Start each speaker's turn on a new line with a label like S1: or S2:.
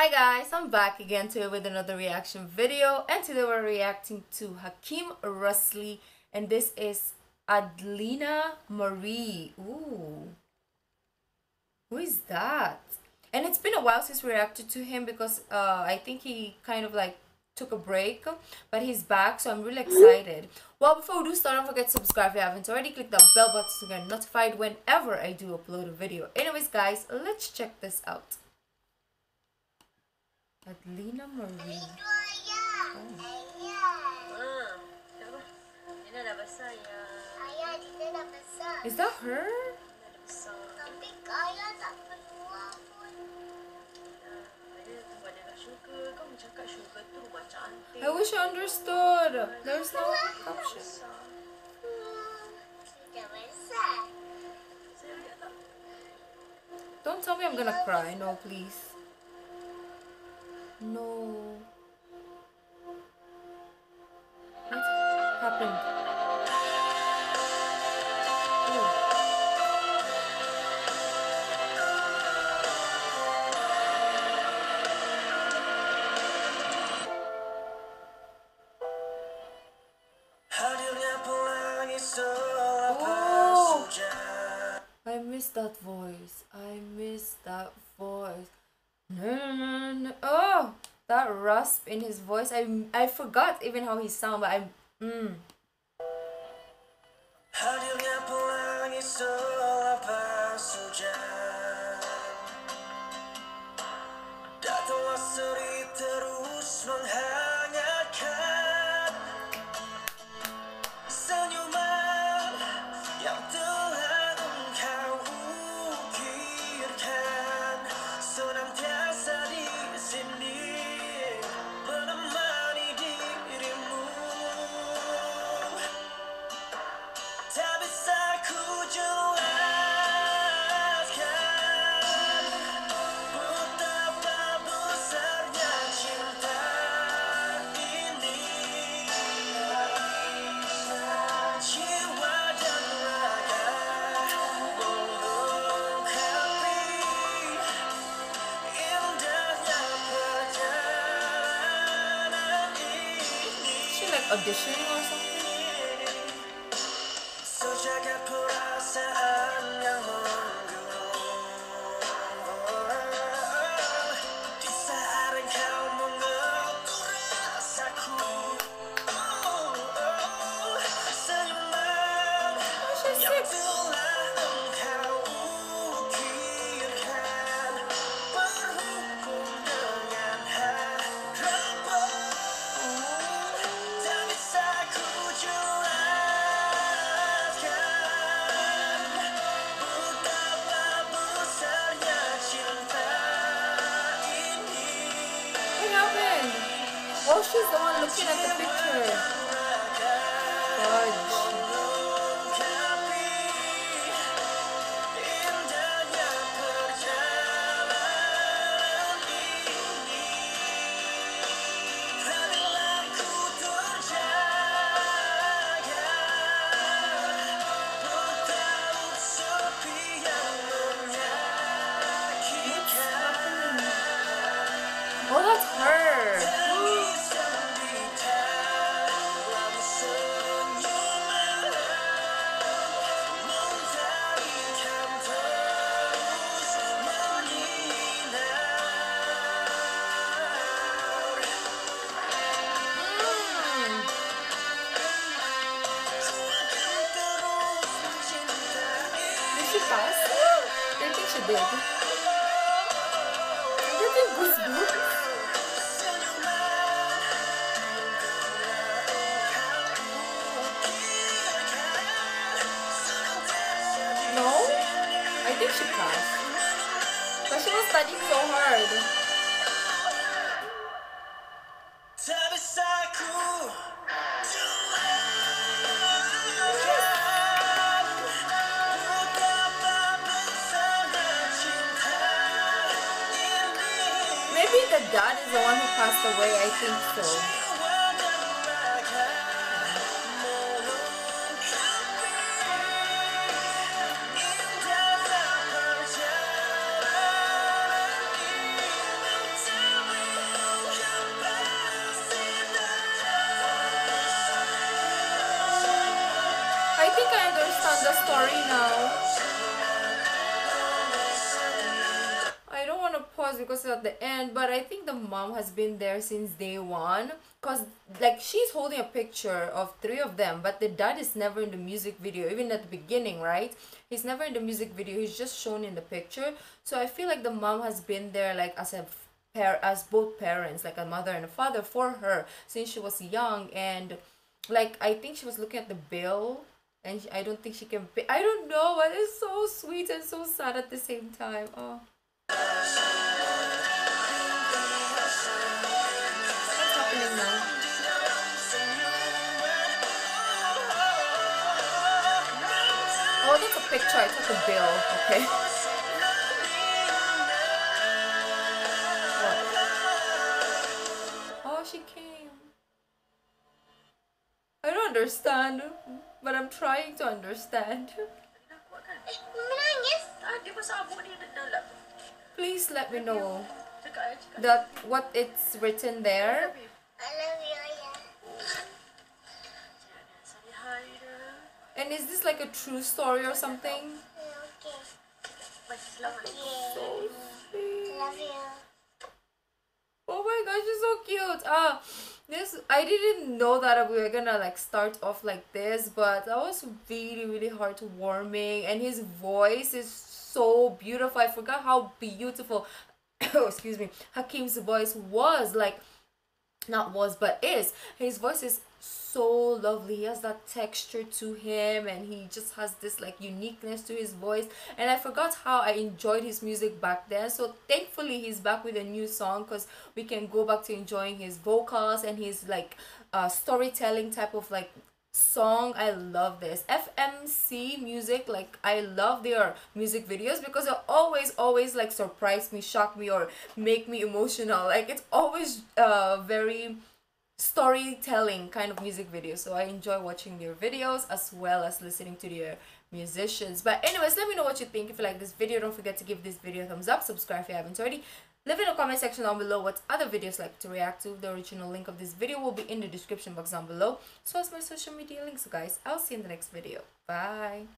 S1: Hi guys, I'm back again today with another reaction video and today we're reacting to Haqiem Rusli and this is Adlina Marie. Ooh. Who is that? And it's been a while since we reacted to him because uh, I think he kind of like took a break but he's back so I'm really excited. Well before we do start don't forget to subscribe if you haven't already. Click the bell button to get notified whenever I do upload a video. Anyways guys, let's check this out. Adlina Marie. Oh. Is that her? I wish I understood. There's no caption. Don't tell me I'm gonna cry. No, please. No. What happened? Oh. Oh. I miss that voice. I miss that voice. Oh, that rasp in his voice. I I forgot even how he sound, but I mm. Auditioning she's the one looking at the picture. She think she did. I'm getting goosebumps. No? I think she passed. But she was studying so hard. dad is the one who passed away, I think so.
S2: I think I understand the story now. Because at the end, but I think the mom has been there since day one. Cause like she's holding a picture of three of them, but the dad is never in the music video, even at the beginning, right? He's never in the music video. He's just shown in the picture. So I feel like the mom has been there like as a pair as both parents, like a mother and a father for her since she was young and like I think she was looking at the bill and I don't think she can pay. I don't know, but it's so sweet and so sad at the same time. Oh. Picture. I took a bill. Okay. What? Oh, she came. I don't understand, but I'm trying to understand. Please let me know that what it's written there. And is this like a true story or something? So. Oh my gosh, it's so cute. Ah, this I didn't know that we were gonna like start off like this, but that was really really heartwarming, and his voice is so beautiful. I forgot how beautiful. excuse me, Haqiem's voice was like, not was but is. His voice is so lovely. He has that texture to him and he just has this like uniqueness to his voice. And i forgot how i enjoyed his music back then. So thankfully he's back with a new song because we can go back to enjoying his vocals and his like uh storytelling type of like song. I love this. Fmc music like i love their music videos because they always always like surprise me shock me or make me emotional. Like it's always uh very storytelling kind of music videos so i enjoy watching their videos as well as listening to their musicians. But anyways let me know what you think. If you like this video don't forget to give this video a thumbs up. Subscribe if you haven't already. Leave in the comment section down below what other videos like to react to. The original link of this video will be in the description box down below. So as my social media links guys. I'll see you in the next video. Bye